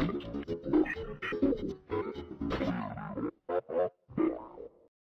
Thank you.